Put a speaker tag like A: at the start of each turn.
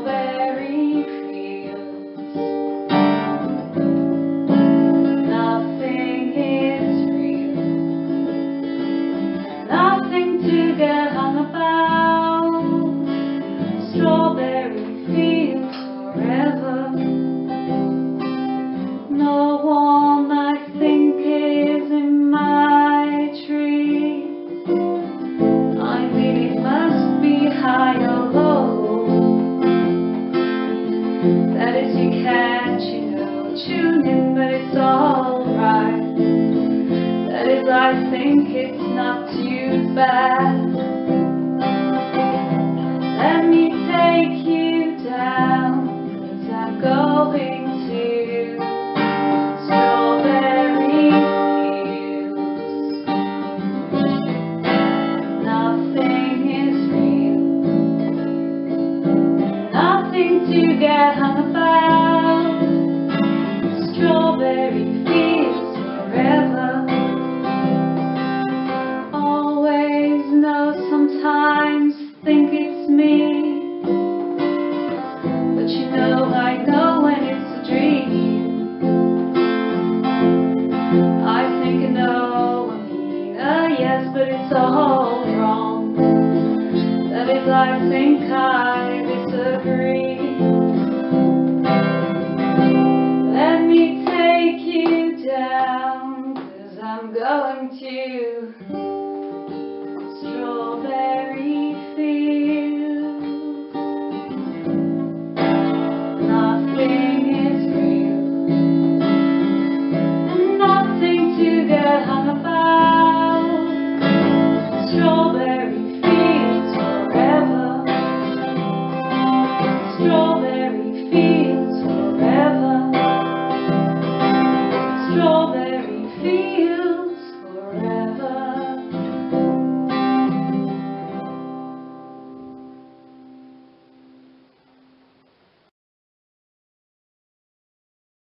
A: over. think it's not too bad. Let me take you down, cause I'm going to Strawberry Fields. Nothing is real, nothing to get hung about. think I see.